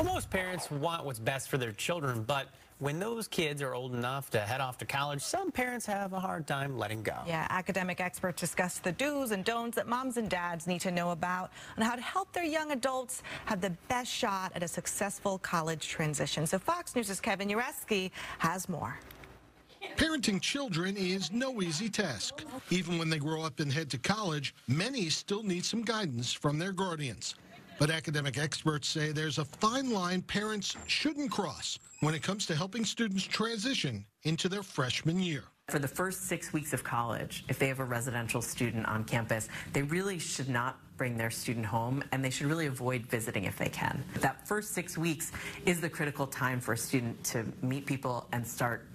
Well, most parents want what's best for their children, but when those kids are old enough to head off to college, some parents have a hard time letting go. Yeah, academic experts discuss the do's and don'ts that moms and dads need to know about on how to help their young adults have the best shot at a successful college transition. So Fox News' Kevin Ureski has more. Parenting children is no easy task. Even when they grow up and head to college, many still need some guidance from their guardians. But academic experts say there's a fine line parents shouldn't cross when it comes to helping students transition into their freshman year. For the first six weeks of college, if they have a residential student on campus, they really should not bring their student home and they should really avoid visiting if they can. That first six weeks is the critical time for a student to meet people and start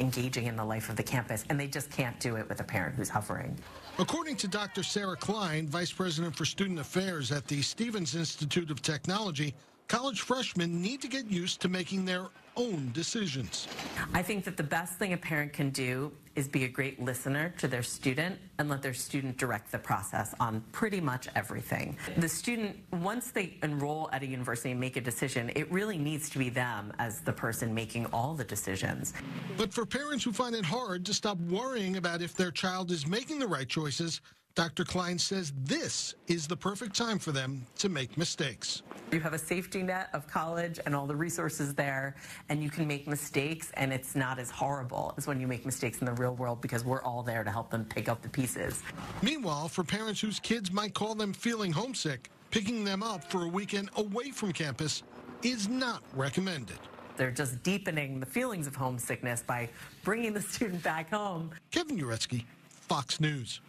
engaging in the life of the campus, and they just can't do it with a parent who's hovering. According to Dr. Sarah Klein, Vice President for Student Affairs at the Stevens Institute of Technology, college freshmen need to get used to making their own decisions. I think that the best thing a parent can do is be a great listener to their student and let their student direct the process on pretty much everything. The student, once they enroll at a university and make a decision, it really needs to be them as the person making all the decisions. But for parents who find it hard to stop worrying about if their child is making the right choices, Dr. Klein says this is the perfect time for them to make mistakes. You have a safety net of college and all the resources there, and you can make mistakes, and it's not as horrible as when you make mistakes in the real world because we're all there to help them pick up the pieces. Meanwhile, for parents whose kids might call them feeling homesick, picking them up for a weekend away from campus is not recommended. They're just deepening the feelings of homesickness by bringing the student back home. Kevin Uretsky, Fox News.